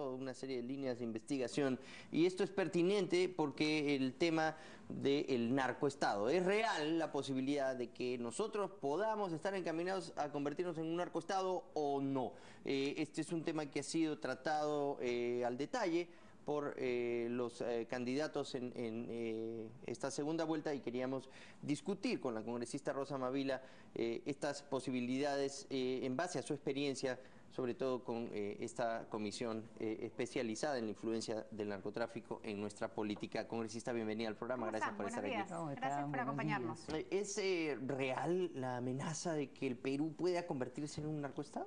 una serie de líneas de investigación y esto es pertinente porque el tema del narcoestado. ¿Es real la posibilidad de que nosotros podamos estar encaminados a convertirnos en un narcoestado o no? Eh, este es un tema que ha sido tratado eh, al detalle por eh, los eh, candidatos en, en eh, esta segunda vuelta y queríamos discutir con la congresista Rosa Mavila eh, estas posibilidades eh, en base a su experiencia, sobre todo con eh, esta comisión eh, especializada en la influencia del narcotráfico en nuestra política. Congresista, bienvenida al programa, ¿Cómo gracias están? por estar Buenos aquí. Gracias por Buenos acompañarnos. ¿Es eh, real la amenaza de que el Perú pueda convertirse en un narcoestado?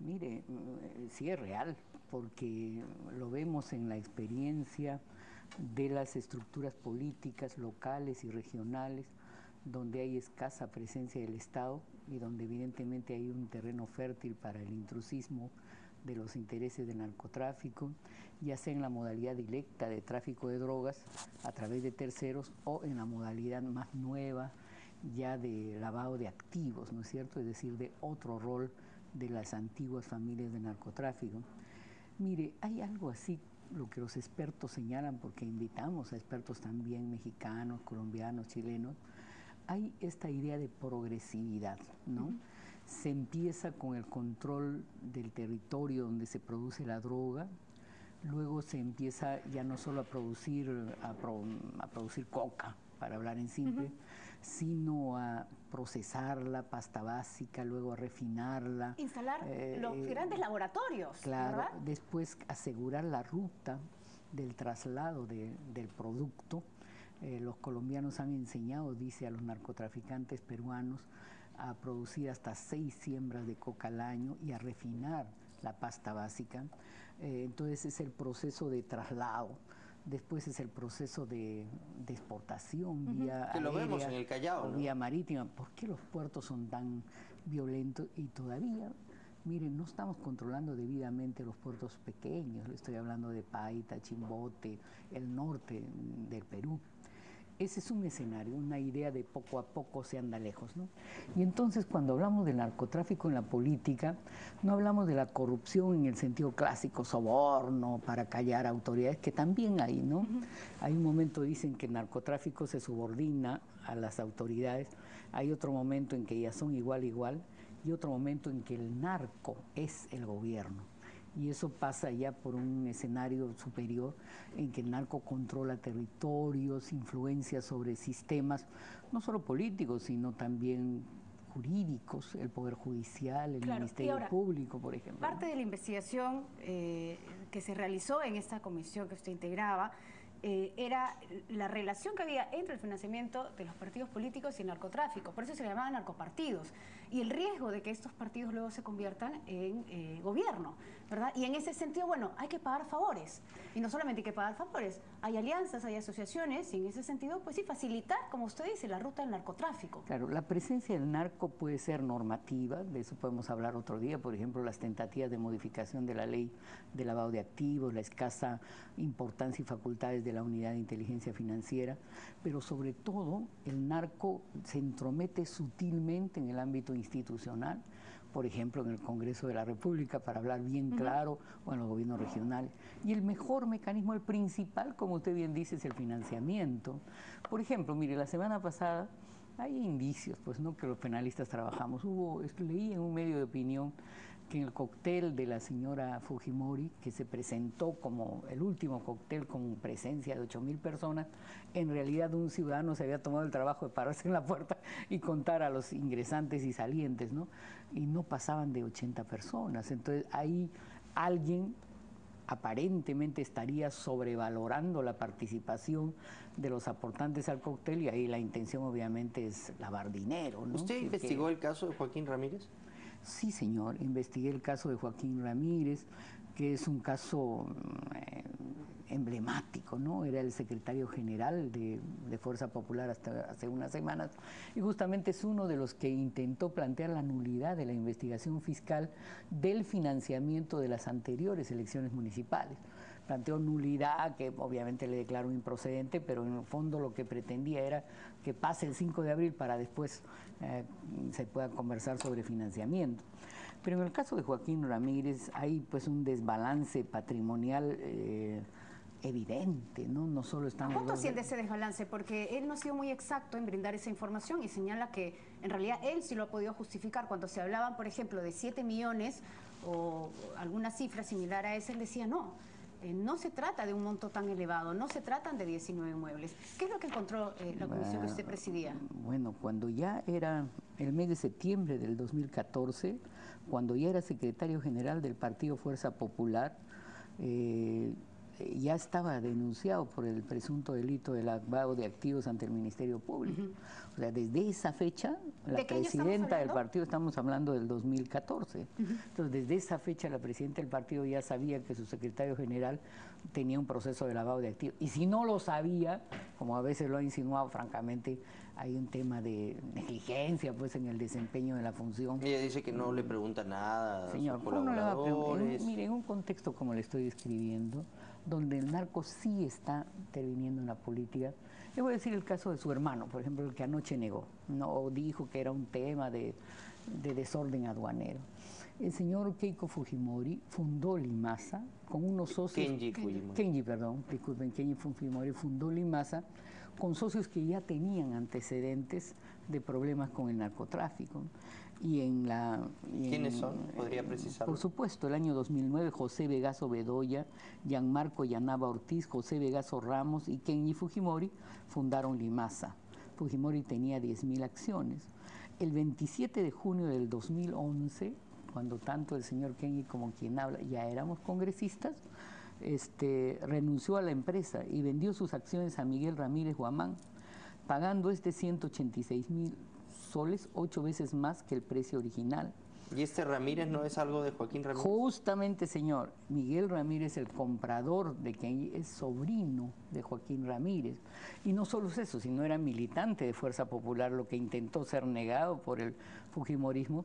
Mire, eh, sí es real, porque lo vemos en la experiencia de las estructuras políticas locales y regionales, donde hay escasa presencia del Estado y donde evidentemente hay un terreno fértil para el intrusismo de los intereses del narcotráfico, ya sea en la modalidad directa de tráfico de drogas a través de terceros o en la modalidad más nueva ya de lavado de activos, ¿no es cierto? Es decir, de otro rol de las antiguas familias de narcotráfico. Mire, hay algo así, lo que los expertos señalan, porque invitamos a expertos también mexicanos, colombianos, chilenos, hay esta idea de progresividad, ¿no? Se empieza con el control del territorio donde se produce la droga, luego se empieza ya no solo a producir, a, pro- a producir coca, para hablar en simple, sino a procesarla, pasta básica, luego a refinarla. Instalar Eh, los grandes laboratorios, Claro, ¿verdad? después asegurar la ruta del traslado de- del producto. Eh, los colombianos han enseñado, dice, a los narcotraficantes peruanos a producir hasta seis siembras de coca al año y a refinar la pasta básica. Eh, entonces es el proceso de traslado. Después es el proceso de, de exportación vía Que lo vemos aérea en el Callao, o ¿no? vía marítima. ¿Por qué los puertos son tan violentos? Y todavía, miren, no estamos controlando debidamente los puertos pequeños. Le estoy hablando de Paita, Chimbote, el norte del Perú. Ese es un escenario, una idea de poco a poco se anda lejos, ¿no? Y entonces cuando hablamos del narcotráfico en la política, no hablamos de la corrupción en el sentido clásico, soborno para callar autoridades, que también hay, ¿no? Hay un momento, dicen, que el narcotráfico se subordina a las autoridades, hay otro momento en que ya son igual, igual, y otro momento en que el narco es el gobierno y eso pasa ya por un escenario superior en que el narco controla territorios, influencia sobre sistemas, no solo políticos, sino también jurídicos, el Poder Judicial, el Claro, Ministerio ahora, Público, por ejemplo. Parte de la investigación eh, que se realizó en esta comisión que usted integraba eh, era la relación que había entre el financiamiento de los partidos políticos y el narcotráfico. Por eso se llamaban narcopartidos. Y el riesgo de que estos partidos luego se conviertan en eh, gobierno, ¿verdad? Y en ese sentido, bueno, hay que pagar favores. Y no solamente hay que pagar favores, hay alianzas, hay asociaciones, y en ese sentido, pues sí, facilitar, como usted dice, la ruta del narcotráfico. Claro, la presencia del narco puede ser normativa, de eso podemos hablar otro día, por ejemplo, las tentativas de modificación de la ley de lavado de activos, la escasa importancia y facultades de la unidad de inteligencia financiera, pero sobre todo el narco se entromete sutilmente en el ámbito institucional, por ejemplo, en el Congreso de la República, para hablar bien claro, o en los gobiernos regionales. Y el mejor mecanismo, el principal, como usted bien dice, es el financiamiento. Por ejemplo, mire, la semana pasada hay indicios, pues no que los penalistas trabajamos. Hubo, leí en un medio de opinión que en el cóctel de la señora Fujimori, que se presentó como el último cóctel con presencia de 8 mil personas, en realidad un ciudadano se había tomado el trabajo de pararse en la puerta y contar a los ingresantes y salientes, ¿no? Y no pasaban de 80 personas. Entonces ahí alguien aparentemente estaría sobrevalorando la participación de los aportantes al cóctel y ahí la intención obviamente es lavar dinero. ¿no? ¿Usted investigó el caso de Joaquín Ramírez? Sí, señor, investigué el caso de Joaquín Ramírez, que es un caso eh, emblemático, ¿no? Era el secretario general de, Fuerza Popular hasta hace unas semanas y justamente es uno de los que intentó plantear la nulidad de la investigación fiscal del financiamiento de las anteriores elecciones municipales. Planteó nulidad, que obviamente le declaró improcedente, pero en el fondo lo que pretendía era que pase el 5 de abril para después eh, se pueda conversar sobre financiamiento. Pero en el caso de Joaquín Ramírez hay pues un desbalance patrimonial eh, evidente, ¿no? No solo estamos... ¿Cuánto asciende ese desbalance? Porque él no ha sido muy exacto en brindar esa información y señala que en realidad él sí lo ha podido justificar. Cuando se hablaban, por ejemplo, de 7 millones o alguna cifra similar a esa, él decía no. Eh, no se trata de un monto tan elevado, no se tratan de 19 muebles. ¿Qué es lo que encontró eh, la comisión que usted presidía? Bueno, cuando ya era el mes de septiembre del 2014, cuando ya era secretario general del Partido Fuerza Popular, eh, ya estaba denunciado por el presunto delito del lavado de activos ante el Ministerio Público. O sea, desde esa fecha, la presidenta del partido, estamos hablando del 2014, entonces desde esa fecha la presidenta del partido ya sabía que su secretario general tenía un proceso de lavado de activos. Y si no lo sabía, como a veces lo ha insinuado, francamente, hay un tema de negligencia pues en el desempeño de la función. Ella dice que no le pregunta nada Señor, a sus colaboradores. mire, en un contexto como le estoy describiendo, donde el narco sí está interviniendo en la política. Le voy a decir el caso de su hermano, por ejemplo, el que anoche negó, no dijo que era un tema de, desorden aduanero. El señor Keiko Fujimori fundó Limasa con unos socios... Kenji Fujimori. Kenji, perdón, disculpen, Kenji Fujimori fundó Limasa con socios que ya tenían antecedentes de problemas con el narcotráfico y en la... ¿Quiénes son? ¿Podría precisarlo? Por supuesto, el año 2009 José Vegaso Bedoya, Gianmarco Yanaba Ortiz, José Vegaso Ramos y Kenji Fujimori fundaron Limasa. Fujimori tenía 10.000 acciones. El 27 de junio del 2011, cuando tanto el señor Kenji como quien habla ya éramos congresistas, este, renunció a la empresa y vendió sus acciones a Miguel Ramírez Guamán, pagando este 186 mil soles, ocho veces más que el precio original. ¿Y este Ramírez no es algo de Joaquín Ramírez? Justamente, señor. Miguel Ramírez, el comprador de Kenji, es sobrino de Joaquín Ramírez. Y no solo es eso, sino era militante de Fuerza Popular, lo que intentó ser negado por el Fujimorismo.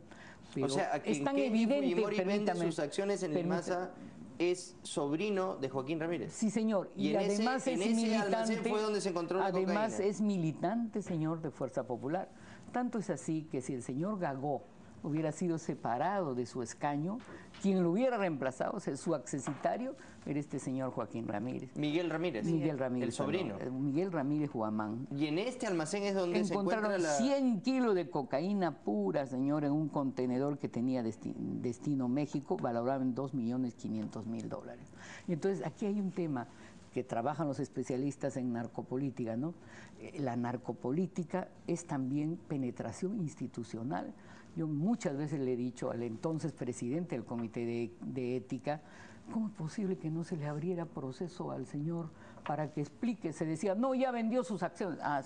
o sea, es tan evidente, vende sus acciones en el Masa es sobrino de Joaquín Ramírez. Sí, señor. Y, además es militante. fue donde se encontró Además es militante, señor, de Fuerza Popular. Tanto es así que si el señor Gagó hubiera sido separado de su escaño, quien lo hubiera reemplazado, o sea, su accesitario, era este señor Joaquín Ramírez. Miguel Ramírez. Miguel Ramírez. El sobrino. Eh, Miguel Ramírez Guamán. Y en este almacén es donde se encontraron 100 kilos de cocaína pura, señor, en un contenedor que tenía destino México, valorado en 2.500.000 dólares. Y entonces aquí hay un tema que trabajan los especialistas en narcopolítica, ¿no? Eh, la narcopolítica es también penetración institucional. Yo muchas veces le he dicho al entonces presidente del Comité de, Ética, ¿cómo es posible que no se le abriera proceso al señor para que explique? Se decía, no, ya vendió sus acciones. ¿Ah,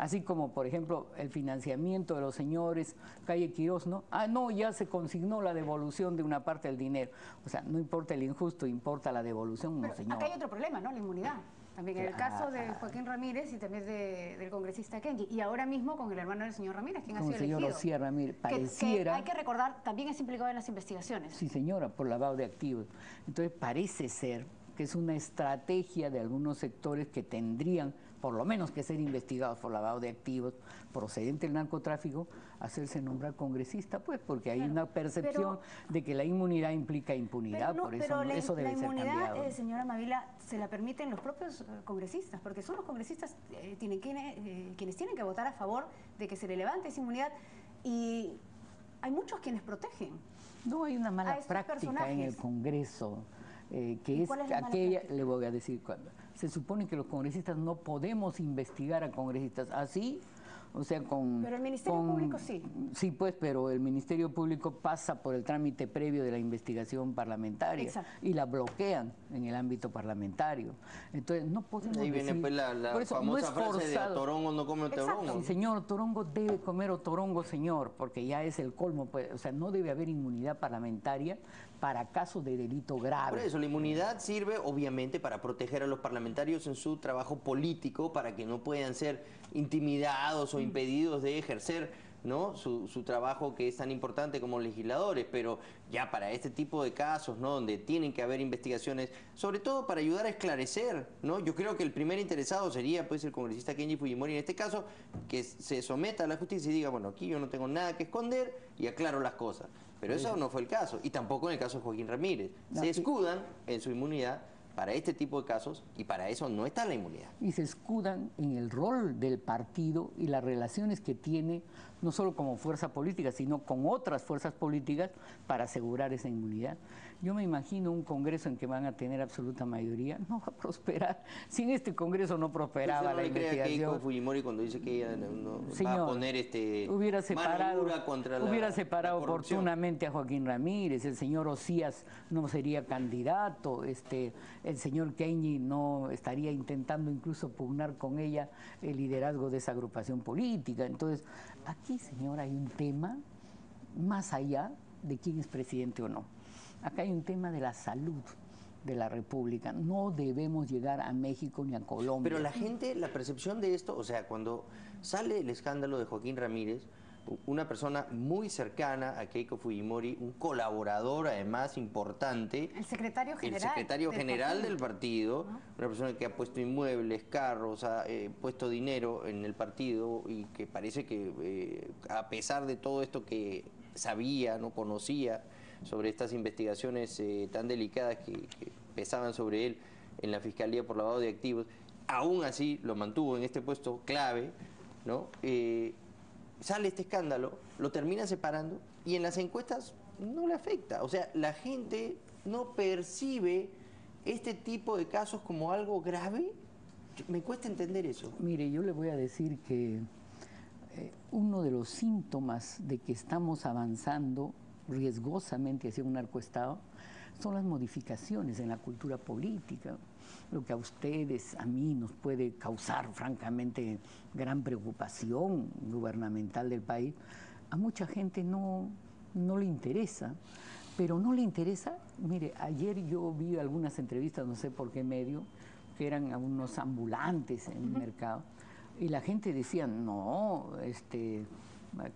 así como por ejemplo el financiamiento de los señores Calle Quirós, ¿no? Ah, no, ya se consignó la devolución de una parte del dinero. O sea, no importa el injusto, importa la devolución, no, señor. Acá hay otro problema, ¿no? La inmunidad. También en el caso de Joaquín Ramírez y también del congresista Kenji. Y ahora mismo con el hermano del señor Ramírez, quien ha sido señor elegido. Ramírez, pareciera... hay que recordar, también es implicado en las investigaciones. Sí, señora, por lavado de activos. Entonces parece ser que es una estrategia de algunos sectores que tendrían por lo menos que ser investigados por lavado de activos procedente del narcotráfico, hacerse nombrar congresista, pues porque hay una percepción de que la inmunidad implica impunidad, por eso eso debe ser cambiado. Eh, señora Mavila, se la permiten los propios eh, congresistas, porque son los congresistas eh, tienen, quienes, quienes tienen que votar a favor de que se le levante esa inmunidad y hay muchos quienes protegen. No hay una mala práctica en el Congreso. que es, aquella, le voy a decir cuando se supone que los congresistas no podemos investigar a congresistas. Así o sea, con... Pero el Ministerio Público sí. Sí, pues, pero el Ministerio Público pasa por el trámite previo de la investigación parlamentaria y la bloquean en el ámbito parlamentario. Entonces, no podemos Ahí viene pues la, famosa frase de Torongo no come Torongo. Sí, señor, Torongo debe comer Torongo, señor, porque ya es el colmo. Pues, o sea, no debe haber inmunidad parlamentaria para casos de delito grave. Por eso, la inmunidad sirve obviamente para proteger a los parlamentarios en su trabajo político, para que no puedan ser intimidados o mm. impedidos de ejercer ¿no? Su, su, trabajo que es tan importante como legisladores, pero ya para este tipo de casos, ¿no? Donde tienen que haber investigaciones, sobre todo para ayudar a esclarecer, ¿no? Yo creo que el primer interesado sería, pues, el congresista Kenji Fujimori en este caso, que se someta a la justicia y diga, bueno, aquí yo no tengo nada que esconder y aclaro las cosas. Pero eso no fue el caso, y tampoco en el caso de Joaquín Ramírez. No, se escudan en su inmunidad para este tipo de casos y para eso no está la inmunidad. y se escudan en el rol del partido y las relaciones que tiene, no solo como fuerza política, sino con otras fuerzas políticas para asegurar esa inmunidad. Yo me imagino un Congreso en que van a tener absoluta mayoría, no va a prosperar. Si en este Congreso no prosperaba ¿Usted no la investigación, Fujimori cuando dice que ella no, no va a Señor, poner este hubiera mano separado, dura contra la hubiera separado oportunamente a Joaquín Ramírez, el señor Osías no sería candidato, este, el señor Kenyi no estaría intentando incluso pugnar con ella el liderazgo de esa agrupación política. Entonces, aquí, señor, hay un tema más allá de quién es presidente o no. Acá hay un tema de la salud de la República. No debemos llegar a México ni a Colombia. Pero la gente, la percepción de esto, o sea, cuando sale el escándalo de Joaquín Ramírez, una persona muy cercana a Keiko Fujimori, un colaborador además importante, El secretario el general. secretario del general del partido. partido, una persona que ha puesto inmuebles, carros, ha eh, puesto dinero en el partido y que parece que eh, a pesar de todo esto que sabía, no conocía sobre estas investigaciones eh, tan delicadas que, que pesaban sobre él en la Fiscalía por lavado de activos, aún así lo mantuvo en este puesto clave, ¿no? Sale este escándalo, lo termina separando y en las encuestas no le afecta. O sea, la gente no percibe este tipo de casos como algo grave. Me cuesta entender eso. Mire, yo le voy a decir que eh, uno de los síntomas de que estamos avanzando riesgosamente hacia un narcoestado son las modificaciones en la cultura política, lo que a ustedes, a mí, nos puede causar francamente gran preocupación gubernamental del país, a mucha gente no, no le interesa. Pero no le interesa, mire, ayer yo vi algunas entrevistas, no sé por qué medio, que eran a unos ambulantes en el mercado, y la gente decía, no, este,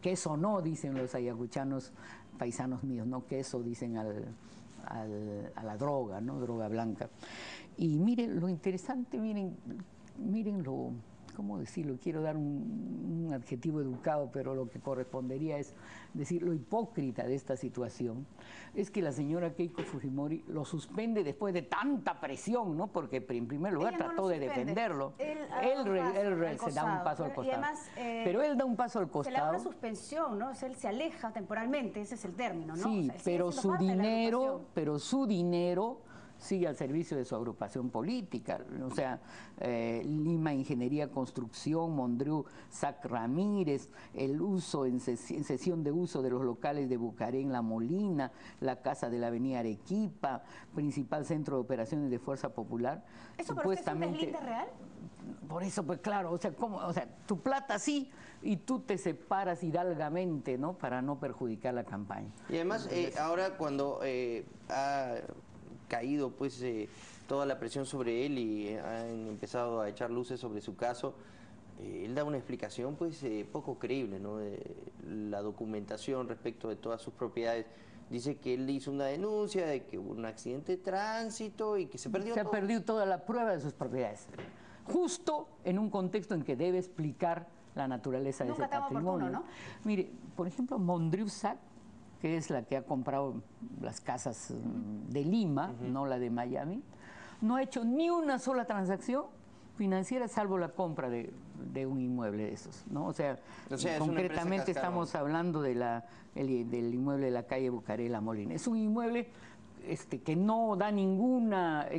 queso no, dicen los ayacuchanos paisanos míos, no queso, dicen al, al- a la droga, ¿no? Droga blanca. Y miren, lo interesante, miren, miren lo, ¿cómo decirlo? Quiero dar un, un adjetivo educado, pero lo que correspondería es decir lo hipócrita de esta situación, es que la señora Keiko Fujimori lo suspende después de tanta presión, ¿no? Porque en primer lugar Ella no trató de defenderlo. Él re- paso re- se da un costado. paso al costado. además, eh, pero él da un paso al Se le da costado. una suspensión, ¿no? O sea, él se aleja temporalmente, ese es el término, ¿no? Sí, O sea, pero su dinero, pero su dinero sigue al servicio de su agrupación política. O sea, eh, Lima Ingeniería Construcción, Mondriu, Sac Ramírez, el uso en, ses- en sesión de uso de los locales de Bucaré en La Molina, la Casa de la Avenida Arequipa, principal centro de operaciones de Fuerza Popular. ¿Eso usted es un real? Por eso, pues claro, o sea, ¿cómo? o sea, tu plata sí y tú te separas hidalgamente, ¿no? Para no perjudicar la campaña. Y además, eh, ahora cuando eh, ha caído pues eh, toda la presión sobre él y eh, han empezado a echar luces sobre su caso, eh, él da una explicación pues eh, poco creíble, ¿no? De la documentación respecto de todas sus propiedades. Dice que él hizo una denuncia de que hubo un accidente de tránsito y que se perdió Se ha todo. perdido toda la prueba de sus propiedades. Justo en un contexto en que debe explicar la naturaleza Nunca de ese patrimonio. oportuno, ¿no? Mire, por ejemplo, Mondriusac, que es la que ha comprado las casas mm, de Lima, no la de Miami, no ha hecho ni una sola transacción financiera salvo la compra de, de un inmueble de esos, ¿no? O sea, O concretamente estamos hablando de la, el- del inmueble de la calle Bucaré La Molina. Es un inmueble este, que no da ninguna